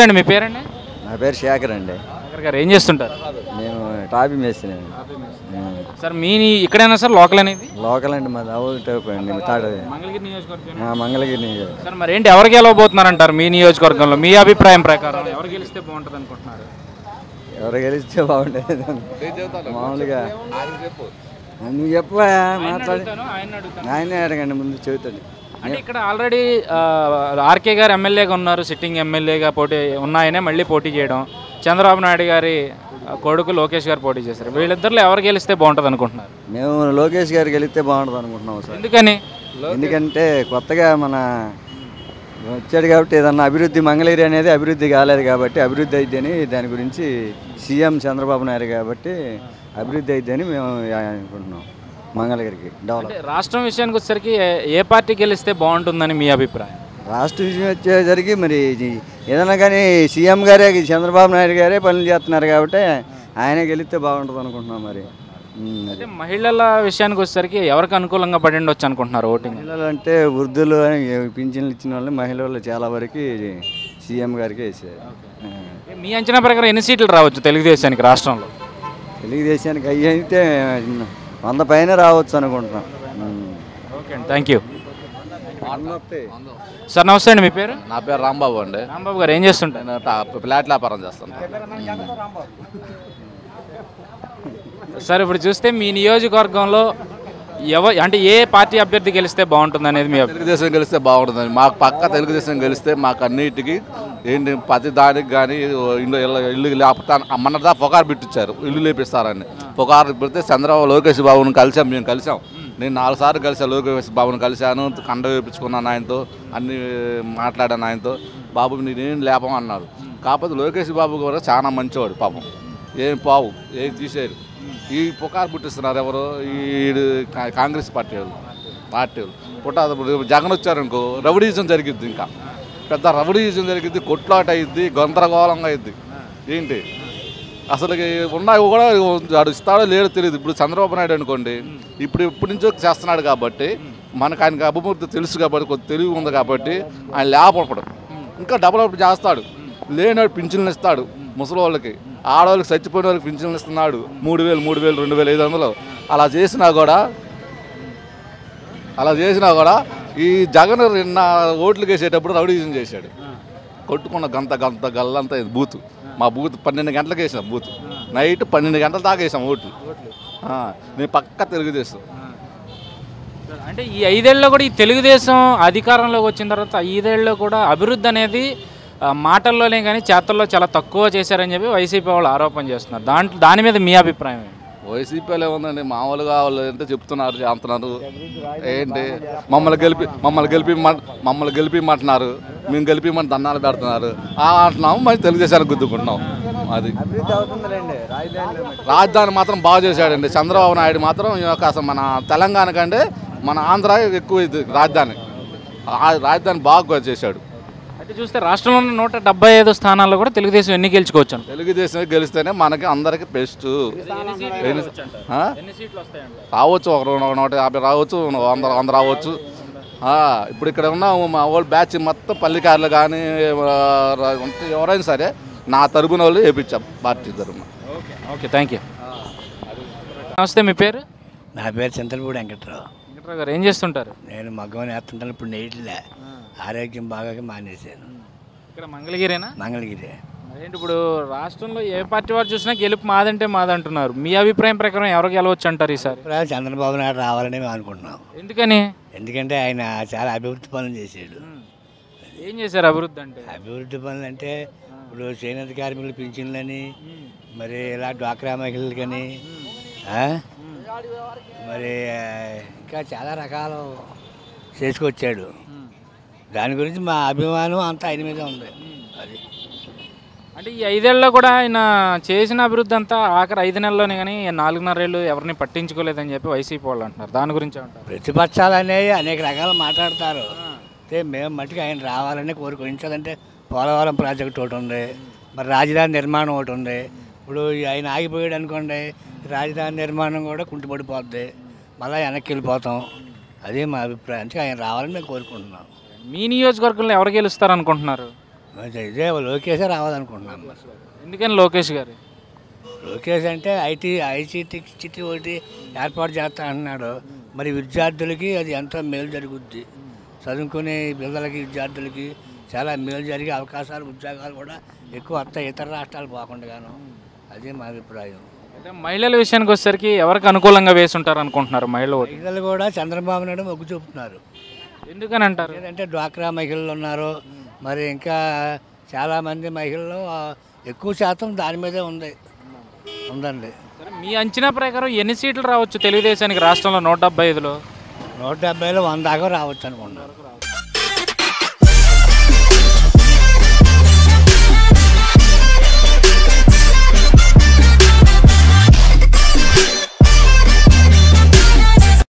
అండి మీ పేరండి? నా పేరు శేఖర్ అండి. శేఖర్ గారు ఏం చేస్తుంటారు? మేము టాపీ మేస్తున్నాం సార్ మీ ఇక్కడైనా సార్ లోకల్ అనేది? లోకల్ అండి మాది అండి తాడు మంగళగిరి నియోజకవర్గం ఆ, మంగళగిరి నియోజకవర్గం. సార్ మరి ఏంటి ఎవరు గెలవబోతున్నారంటారు మీ నియోజకవర్గంలో? మీ అభిప్రాయం ప్రకారం ఎవరు గెలిస్తే బాగుంటుంది అనుకుంటున్నారు? ఎవరు గెలిస్తే బాగుండేది మామూలుగా. ఆ, నువ్వు చెప్పా మాట్లాడి. ఆయనే అడగండి ముందు చెబుతాడు. అంటే ఇక్కడ ఆల్రెడీ ఆర్కే గారు ఎమ్మెల్యేగా ఉన్నారు సిట్టింగ్ ఎమ్మెల్యేగా పోటీ ఉన్నాయనే మళ్ళీ పోటీ చేయడం. చంద్రబాబు నాయుడు గారి కొడుకు లోకేష్ గారు పోటీ చేశారు. వీళ్ళిద్దరిలో ఎవరు గెలిస్తే బాగుంటుంది అనుకుంటున్నారు? మేము లోకేష్ గారు గెలిస్తే బాగుంటుంది అనుకుంటున్నాం సార్. ఎందుకని? ఎందుకంటే కొత్తగా మన వచ్చాడు కాబట్టి ఏదన్నా అభివృద్ధి మంగళగిరి అనేది అభివృద్ధి కాలేదు కాబట్టి అభివృద్ధి అయిద్దని దాని గురించి సీఎం చంద్రబాబు నాయుడు కాబట్టి అభివృద్ధి అయిద్దని మేము అనుకుంటున్నాం. మంగళగిరికి డెవలప్. రాష్ట్రం విషయానికి వచ్చేసరికి ఏ- పార్టీ గెలిస్తే బాగుంటుందని మీ అభిప్రాయం? రాష్ట్ర విషయం వచ్చేసరికి మరి ఏదైనా కానీ సీఎం గారే చంద్రబాబు నాయుడు గారే పనులు చేస్తున్నారు కాబట్టి ఆయనే గెలిస్తే బాగుంటుంది అనుకుంటున్నాం మరి. అంటే మహిళల విషయానికి వచ్చేసరికి ఎవరికి అనుకూలంగా పడి ఉండొచ్చు అనుకుంటున్నారు ఓటింగ్? మహిళలు అంటే వృద్ధులు అని పింఛన్లు ఇచ్చిన వాళ్ళు మహిళలు చాలా వరకు సీఎం గారికి వేసారు. మీ అంచనా ప్రకారం ఎన్ని సీట్లు రావచ్చు తెలుగుదేశానికి రాష్ట్రంలో? తెలుగుదేశానికి అయ్యి అయితే వంద పైన రావచ్చు అనుకుంటున్నాం. ఓకే అండి థ్యాంక్ యూ. సార్ నమస్తే అండి మీ పేరు? నా పేరు రాంబాబు అండి. రాంబాబు గారు ఏం చేస్తుంటారు? నేను ఫ్లాట్ వ్యాపారం చేస్తాను. సార్ ఇప్పుడు చూస్తే మీ నియోజకవర్గంలో ఎవ అంటే ఏ పార్టీ అభ్యర్థి గెలిస్తే బాగుంటుంది అనేది మీ తెలుగుదేశం గెలిస్తే బాగుంటుందండి. మాకు పక్క తెలుగుదేశం గెలిస్తే మాకు అన్నిటికీ ఏంటి ప్రతి దానికి కానీ ఇల్లు ఇల్లు ఇల్లు లేకపోతే మొన్నదా పొగారు పెట్టించారు ఇల్లు లేపిస్తారని. పొగారు పెడితే చంద్రబాబు లోకేష్ బాబుని కలిసాం మేము కలిసాం. నేను నాలుగు సార్లు కలిసాను లోకేష్ బాబుని కలిశాను కండ వేపించుకున్నాను ఆయనతో అన్ని మాట్లాడాను ఆయనతో బాబు నేనేం లేపం అన్నారు కాకపోతే లోకేష్ బాబు కూడా చాలా మంచివాడు పాపం. ఏం పావు ఏం తీసేరు ఈ పుకారు పుట్టిస్తున్నారు ఎవరు ఈ కాంగ్రెస్ పార్టీ వాళ్ళు పార్టీ వాళ్ళు. పుట్ట జగన్ వచ్చారనుకో రౌడీజం జరిగిద్ది ఇంకా. పెద్ద రౌడీజం జరిగిద్ది కొట్లాట అయింది గందరగోళంగా అయింది ఏంటి? అసలు ఉన్నాయి కూడా వాడు ఇస్తాడో లేడో తెలియదు ఇప్పుడు చంద్రబాబు నాయుడు అనుకోండి ఇప్పుడు ఎప్పటి నుంచో చేస్తున్నాడు కాబట్టి మనకు ఆయనకు అభివృద్ధి తెలుసు కాబట్టి కొద్ది తెలివి ఉంది కాబట్టి ఆయన లేపడం ఇంకా డెవలప్ చేస్తాడు. లేనివాడు పింఛన్లు ఇస్తాడు ముసలి వాళ్ళకి. ఆడవాళ్ళకి చచ్చిపోయిన వాళ్ళకి పింఛన్లు ఇస్తున్నాడు. మూడు వేలు మూడు వేలు రెండు వేలు ఐదు వందలు. అలా చేసినా కూడా అలా చేసినా కూడా ఈ జగన్ నిన్న ఓట్లు వేసేటప్పుడు రౌడీజం చేశాడు. కొట్టుకున్న గంత గంత గల్లంతా బూతు బూత్. మా బూత్ పన్నెండు గంటలకు వేసాం బూత్. నైట్ పన్నెండు గంటల దాకా వేసాం ఓట్లు. నేను పక్క తెలుగుదేశం. అంటే ఈ ఐదేళ్ళలో కూడా ఈ తెలుగుదేశం అధికారంలోకి వచ్చిన తర్వాత ఐదేళ్ళలో కూడా అభివృద్ధి అనేది మాటల్లోనే కానీ చేతల్లో చాలా తక్కువ చేశారని చెప్పి వైసీపీ వాళ్ళు ఆరోపణ చేస్తున్నారు. దాంట్లో దాని మీద మీ అభిప్రాయం? వైసీపీలో ఏముందండి మామూలుగా వాళ్ళు ఎంత చెప్తున్నారు చేస్తున్నారు. ఏంటి? మమ్మల్ని గెలిపి మమ్మల్ని గెలిపి మమ్మల్ని గెలిపిమంటున్నారు. మేము గెలిపిమని దండాలు పెడుతున్నారు. ఆ అంటున్నాము మరి తెలుగుదేశానికి గుద్దుకుంటున్నాం. అది. రాజధాని మాత్రం బాగా చేశాడండి. చంద్రబాబు నాయుడు మాత్రం అసలు మన తెలంగాణ కంటే మన ఆంధ్ర ఎక్కువ ఇది రాజధాని. ఆ రాజధాని బాగా చేశాడు. అయితే చూస్తే రాష్ట్రంలో ఉన్న నూట డెబ్బై ఐదు స్థానాల్లో కూడా తెలుగుదేశం ఎన్ని గెలుచుకోవచ్చు? తెలుగుదేశం గెలిస్తేనే మనకి అందరికి బెస్ట్. ఆ? ఎన్ని సీట్లు వస్తాయంట రావచ్చు ఒక నూట యాభై రావచ్చు వంద వంద రావచ్చు. ఆ, ఇప్పుడు ఇక్కడ ఉన్న మా వాళ్ళు బ్యాచ్ మొత్తం పల్లికారులు కానీ ఎవరైనా సరే నా తరపున వాళ్ళు వేయించాం పార్టీ తరపున. Okay okay thank you. నమస్తే మీ పేరు? నా పేరు చింతలపూడి వెంకట్రావు. వెంకట్రావు గారు ఏం చేస్తుంటారు? నేను మగ్గమని వేస్తుంటాను ఇప్పుడు నేటిలే ఆరోగ్యం బాగా మానేశాను. ఇక్కడ మంగళగిరేనా? మంగళగిరి. ఏంటి ఇప్పుడు రాష్ట్రంలో ఏ పార్టీ వారు చూసినా గెలుపు మాదంటే మాదంటున్నారు. మీ అభిప్రాయం ప్రకారం ఎవరు గెలవచ్చు అంటారు ఈసారి చంద్రబాబు నాయుడు రావాలని మేము అనుకుంటున్నాం. ఎందుకని? ఎందుకంటే ఆయన చాలా అభివృద్ధి పనులు చేశాడు. ఏం చేశారు అభివృద్ధి అంటే? అభివృద్ధి పనులు అంటే ఇప్పుడు చేనేత కార్మికులు పింఛన్లని మరి ఇలా డ్వాక్రా మహిళలకని? మరి ఇంకా చాలా రకాలు చేసుకొచ్చాడు. దాని గురించి మా అభిమానం అంతా ఆయన మీద ఉంది. అది. అంటే ఈ ఐదేళ్ళలో కూడా ఆయన చేసిన అభివృద్ధి అంతా ఆఖరి ఐదు నెలల్లోనే కానీ నాలుగున్నరేళ్ళు ఎవరిని పట్టించుకోలేదని చెప్పి వైసీపీ వాళ్ళు అంటున్నారు. దాని గురించి అంటారు ప్రతిపక్షాలు అనేవి అనేక రకాలు మాట్లాడతారు. అయితే మేము మట్టుకు ఆయన రావాలని కోరుకుంటాదంటే పోలవరం ప్రాజెక్ట్ ఒకటి ఉంది మరి రాజధాని నిర్మాణం ఒకటి ఉంది. ఇప్పుడు ఆయన ఆగిపోయాడు అనుకోండి రాజధాని నిర్మాణం కూడా కుంటుపడిపోద్ది. మళ్ళీ వెనక్కి వెళ్ళిపోతాం. అదే మా అభిప్రాయం. ఆయన రావాలని మేము కోరుకుంటున్నాం. మీ నియోజకవర్గంలో ఎవరు గెలుస్తారు అనుకుంటున్నారు ఇదే లోకేషే రావాలనుకుంటున్నాం మరి. ఎందుకని లోకేష్ గారు? లోకేష్ అంటే ఐటీ ఐసీటీ సిటీ ఒకటి ఏర్పాటు చేస్తా అంటున్నాడు మరి విద్యార్థులకి అది ఎంతో మేలు జరుగుద్ది. చదువుకునే పిల్లలకి విద్యార్థులకి చాలా మేలు జరిగే అవకాశాలు ఉద్యోగాలు కూడా ఎక్కువ వస్తాయి ఇతర రాష్ట్రాలు పోకుండాను అదే మా అభిప్రాయం. అయితే మహిళల విషయానికి వచ్చేసరికి ఎవరికి అనుకూలంగా వేసి ఉంటారు అనుకుంటున్నారు మహిళ ఓటు మహిళలు కూడా చంద్రబాబు నాయుడు మొగ్గు చూపుతున్నారు. ఎందుకని అంటారు? లేదంటే డ్వాక్రా మహిళలు ఉన్నారు. మరి ఇంకా చాలామంది మహిళలు ఎక్కువ శాతం దాని మీదే ఉంది. ఉందండి. మీ అంచనా ప్రకారం ఎన్ని సీట్లు రావచ్చు తెలుగుదేశానికి రాష్ట్రంలో నూట డెబ్బై ఐదులో? నూట డెబ్బైలో వంద దాకా రావచ్చు అనుకుంటున్నారు